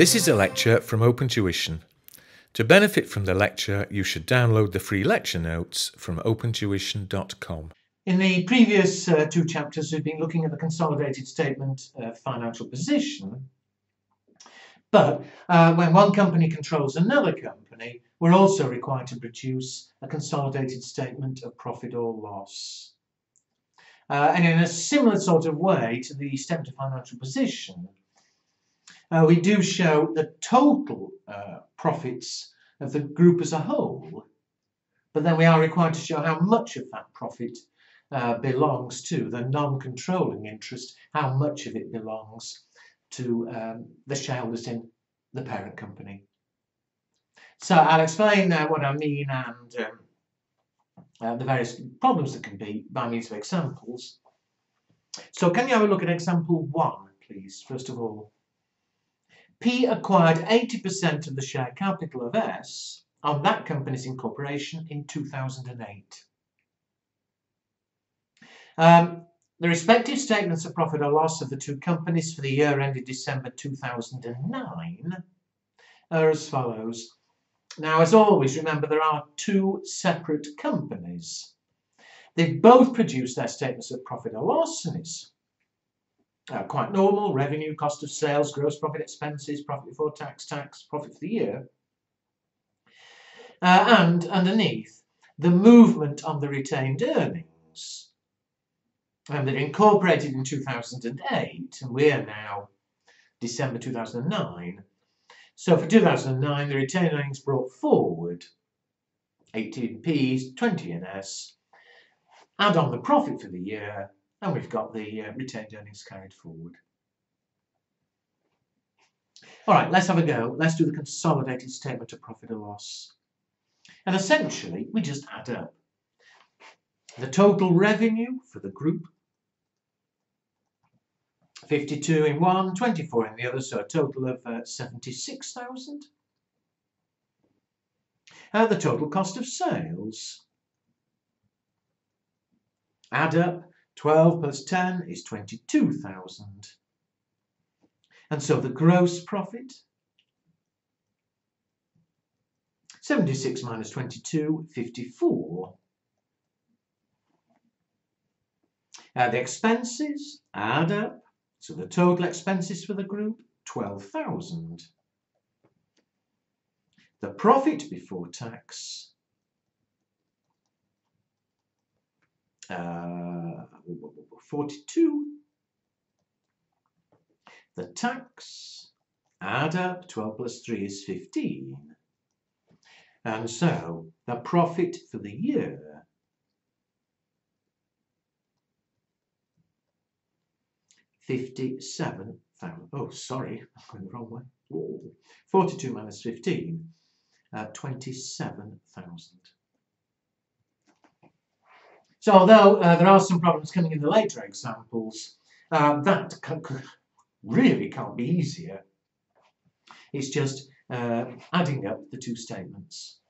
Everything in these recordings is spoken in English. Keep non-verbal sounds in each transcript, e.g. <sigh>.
This is a lecture from Open Tuition. To benefit from the lecture, you should download the free lecture notes from opentuition.com. In the previous uh, two chapters, we've been looking at the consolidated statement of financial position. But uh, when one company controls another company, we're also required to produce a consolidated statement of profit or loss. Uh, and in a similar sort of way to the statement of financial position, uh, we do show the total uh, profits of the group as a whole, but then we are required to show how much of that profit uh, belongs to the non-controlling interest, how much of it belongs to um, the shareholders in the parent company. So I'll explain uh, what I mean and um, uh, the various problems that can be by means of examples. So can you have a look at example one, please, first of all? P acquired 80% of the share capital of S on that company's incorporation in 2008. Um, the respective statements of profit or loss of the two companies for the year ended December 2009 are as follows. Now, as always, remember there are two separate companies. They've both produced their statements of profit or loss, and it's uh, quite normal, revenue, cost of sales, gross profit expenses, profit before tax, tax, profit for the year. Uh, and underneath, the movement on the retained earnings. And they're incorporated in 2008, and we're now December 2009. So for 2009, the retained earnings brought forward 18p, 20 NS, add on the profit for the year, and we've got the uh, retained earnings carried forward. All right, let's have a go. Let's do the consolidated statement of profit or loss. And essentially, we just add up the total revenue for the group, 52 in one, 24 in the other, so a total of uh, 76,000. Uh, the total cost of sales. Add up 12 plus 10 is 22,000. And so the gross profit, 76 minus 22, 54. Uh, the expenses add up, so the total expenses for the group, 12,000. The profit before tax, uh, 42. The tax, add up, 12 plus 3 is 15. And so the profit for the year Fifty-seven thousand. Oh, sorry, <laughs> I'm going the wrong way. Forty-two minus fifteen, uh, twenty-seven thousand. So although uh, there are some problems coming in the later examples, uh, that really can't be easier. It's just uh, adding up the two statements.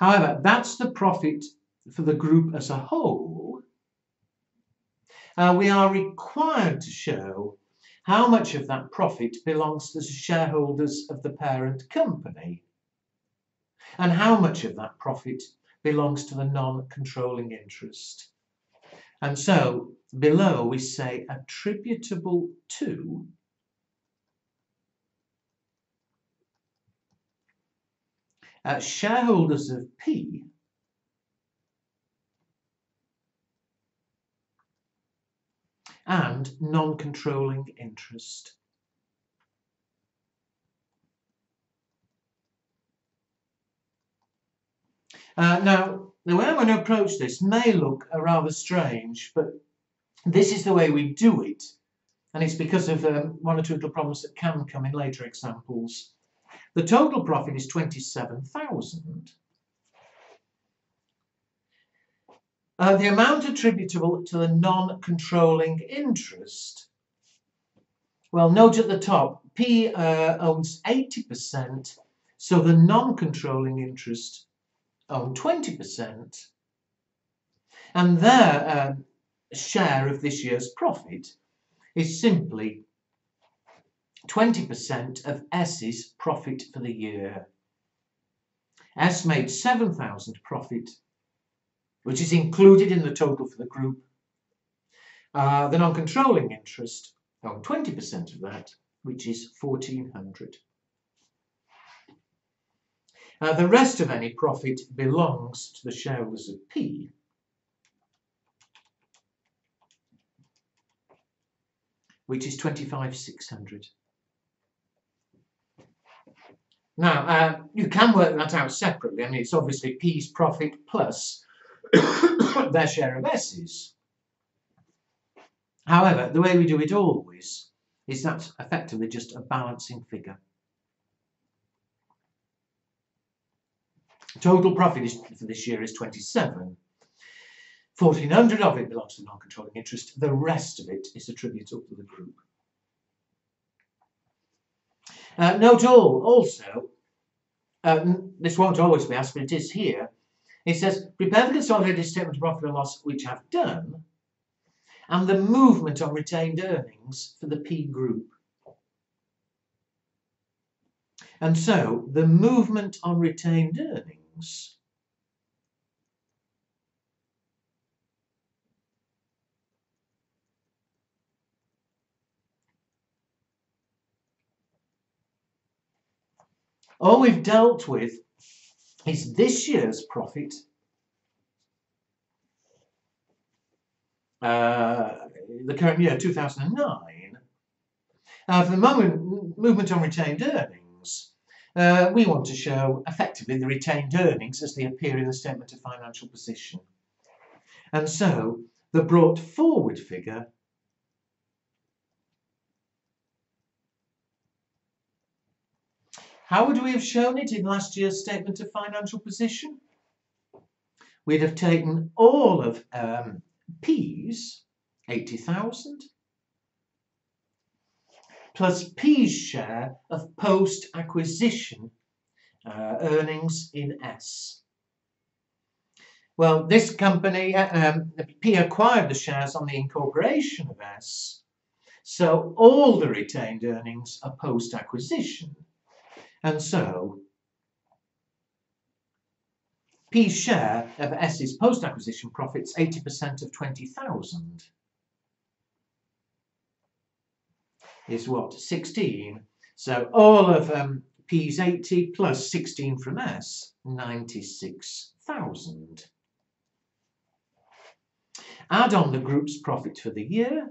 However, that's the profit for the group as a whole. Uh, we are required to show how much of that profit belongs to the shareholders of the parent company and how much of that profit belongs to the non-controlling interest. And so below we say attributable to uh, shareholders of P and non-controlling interest. Uh, now, the way I'm going to approach this may look rather strange, but this is the way we do it. And it's because of um, one or two little problems that can come in later examples. The total profit is 27,000. Uh, the amount attributable to the non-controlling interest. Well, note at the top, P uh, owns 80%, so the non-controlling interest own 20%, and their uh, share of this year's profit is simply 20% of S's profit for the year. S made 7,000 profit, which is included in the total for the group. Uh, the non-controlling interest on 20% of that, which is 1,400. Uh, the rest of any profit belongs to the shareholders of P. which is 25,600. Now, uh, you can work that out separately. I mean, it's obviously P's profit plus <coughs> their share of S's. However, the way we do it always is that's effectively just a balancing figure. Total profit is, for this year is 27. 1400 of it belongs to the non-controlling interest. The rest of it is attributable to the group. Uh, note all, also, uh, this won't always be asked, but it is here. It says, prepare the consolidated statement of profit and loss, which I've done, and the movement on retained earnings for the P group. And so, the movement on retained earnings All we've dealt with is this year's profit, uh, the current year, 2009. Uh, for the moment, movement on retained earnings, uh, we want to show effectively the retained earnings as they appear in the statement of financial position. And so the brought forward figure How would we have shown it in last year's statement of financial position? We'd have taken all of um, P's, 80,000, plus P's share of post-acquisition uh, earnings in S. Well, this company, um, P acquired the shares on the incorporation of S, so all the retained earnings are post-acquisition. And so P's share of S's post-acquisition profits 80% of 20,000 is what? 16. So all of um, P's 80 plus 16 from S, 96,000. Add on the group's profit for the year,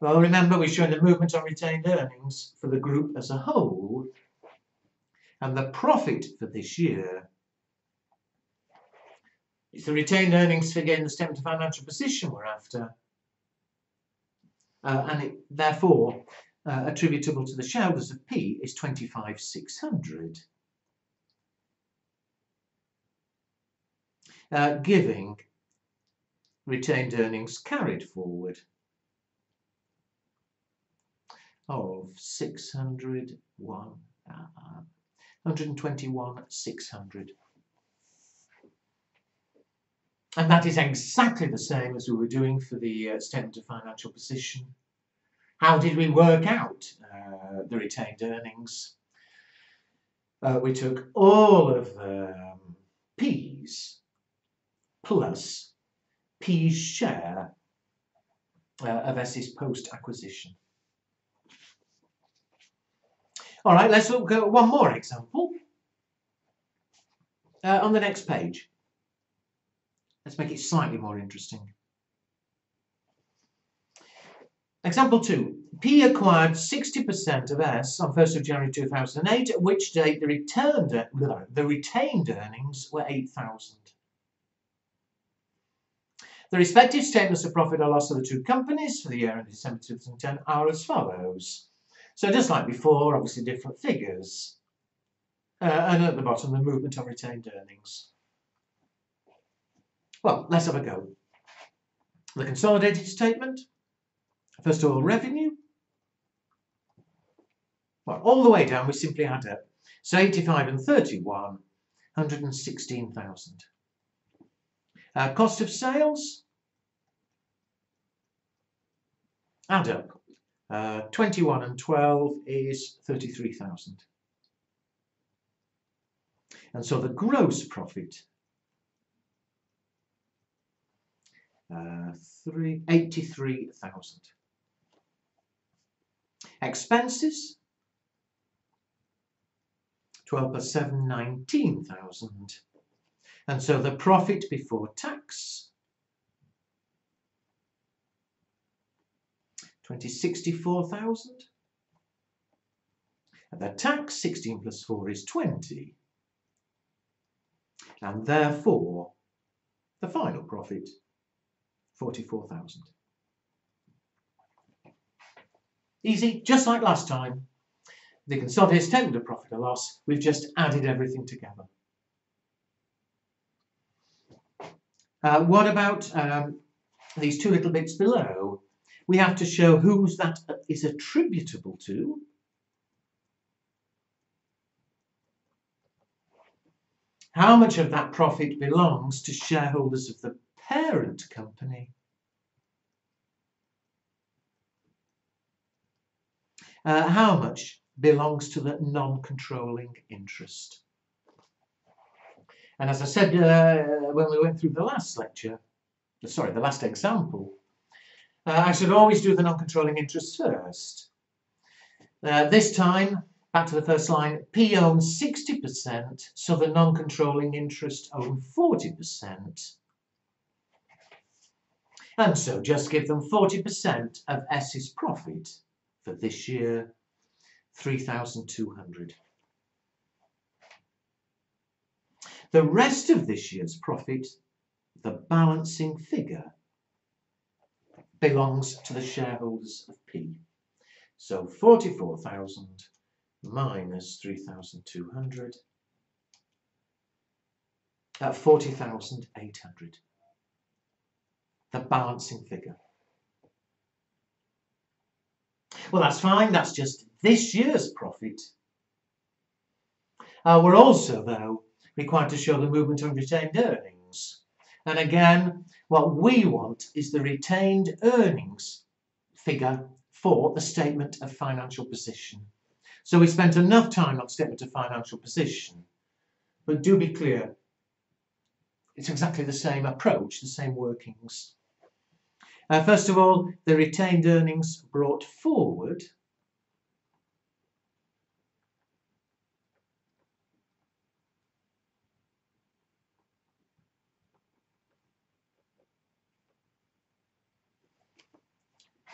Well, remember we're showing the movement on retained earnings for the group as a whole. And the profit for this year is the retained earnings figure in the statement of financial position we're after. Uh, and it, therefore, uh, attributable to the shareholders of P is 25,600. Uh, giving retained earnings carried forward of 601, uh, 121, 600. And that is exactly the same as we were doing for the uh, statement of financial position. How did we work out uh, the retained earnings? Uh, we took all of um, P's plus P's share uh, of S's post-acquisition. All right, let's look at one more example uh, on the next page. Let's make it slightly more interesting. Example 2. P acquired 60% of S on 1st of January 2008, at which date the, returned, the retained earnings were 8,000. The respective statements of profit or loss of the two companies for the year ending December 2010 are as follows. So just like before, obviously different figures. Uh, and at the bottom, the movement on retained earnings. Well, let's have a go. The consolidated statement. First of all, revenue. Well, all the way down, we simply add up. So 85 and 31, 116,000. Uh, cost of sales, add up. Uh, 21 and 12 is 33,000. And so the gross profit, uh, 83,000. Expenses, 12 plus 7, 19,000. And so the profit before tax, 2064,000. And the tax, 16 plus 4 is 20. And therefore, the final profit, 44,000. Easy, just like last time. The consolidated statement of profit or loss, we've just added everything together. Uh, what about um, these two little bits below? We have to show whose that is attributable to. How much of that profit belongs to shareholders of the parent company? Uh, how much belongs to the non-controlling interest? And as I said uh, when we went through the last lecture, sorry, the last example, uh, I should always do the non-controlling interest first. Uh, this time, back to the first line, P owns 60%, so the non-controlling interest owns 40%. And so just give them 40% of S's profit for this year, 3,200. The rest of this year's profit, the balancing figure, belongs to the shareholders of P. So 44,000 minus 3,200 at 40,800. The balancing figure. Well, that's fine. That's just this year's profit. Uh, we're also, though, required to show the movement of retained earnings. And again, what we want is the retained earnings figure for the statement of financial position. So we spent enough time on statement of financial position, but do be clear, it's exactly the same approach, the same workings. Uh, first of all, the retained earnings brought forward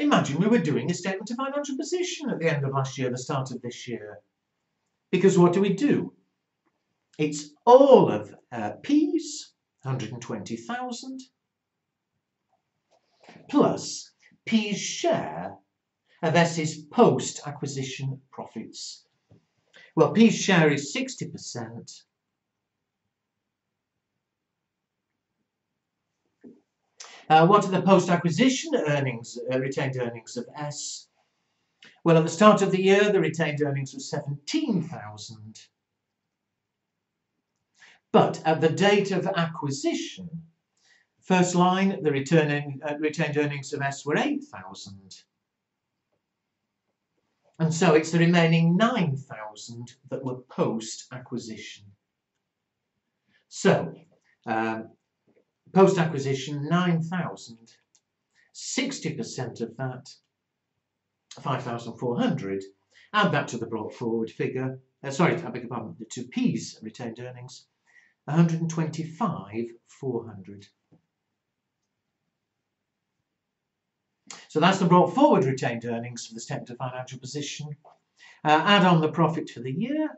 Imagine we were doing a statement of financial position at the end of last year, the start of this year. Because what do we do? It's all of uh, P's, 120,000, plus P's share of S's post-acquisition profits. Well, P's share is 60%, Uh, what are the post-acquisition earnings, uh, retained earnings of S? Well, at the start of the year, the retained earnings were 17,000. But at the date of acquisition, first line, the uh, retained earnings of S were 8,000. And so it's the remaining 9,000 that were post-acquisition. So, um, Post-acquisition, 9,000. 60% of that, 5,400. Add that to the brought forward figure. Uh, sorry, I beg your pardon, two P's retained earnings. 125,400. So that's the brought forward retained earnings for the statement of financial position. Uh, add on the profit for the year,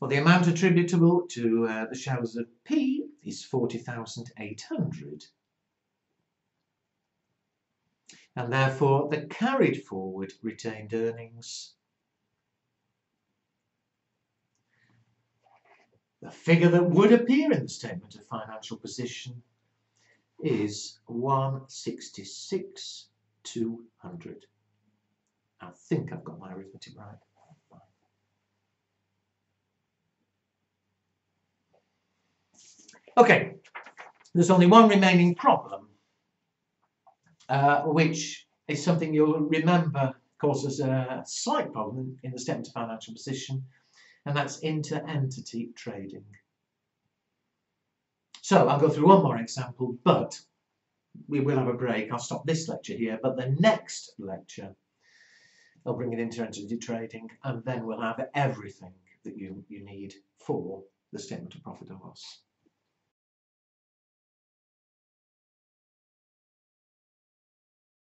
Well, the amount attributable to uh, the shares of P is 40,800. And therefore, the carried forward retained earnings, the figure that would appear in the statement of financial position is 166,200. I think I've got my arithmetic right. Okay, there's only one remaining problem, uh, which is something you'll remember causes a slight problem in the statement of financial position, and that's inter-entity trading. So I'll go through one more example, but we will have a break. I'll stop this lecture here, but the next lecture, I'll bring it inter-entity trading, and then we'll have everything that you, you need for the statement of profit and loss.